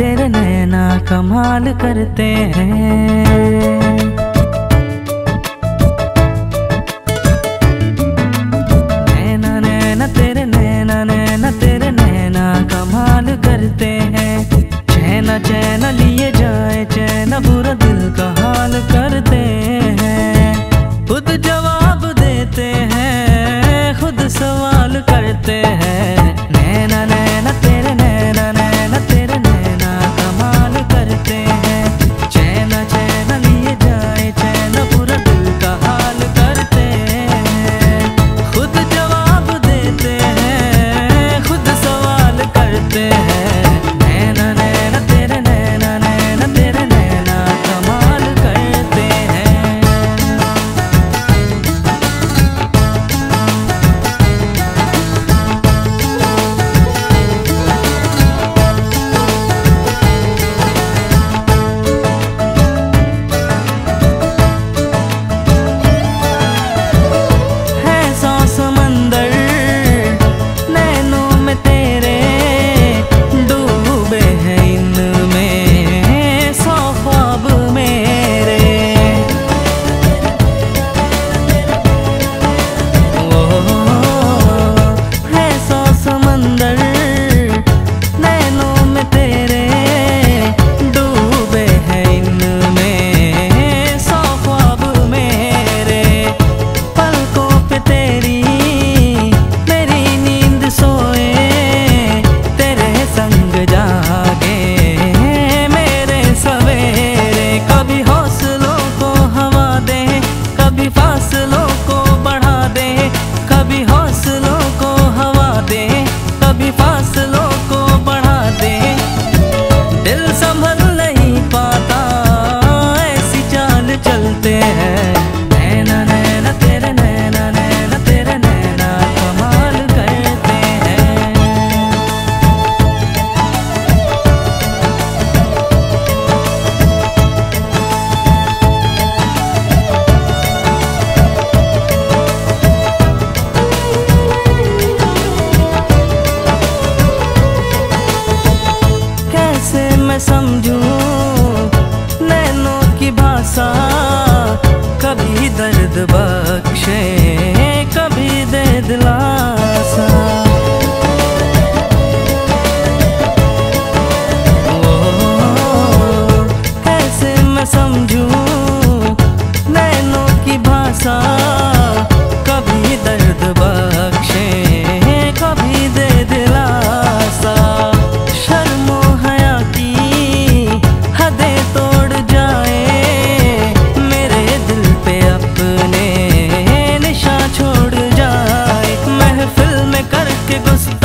तेरे नैना कमाल करते हैं। कभी दर्द बख्शे कभी दे दिलासा que gostoso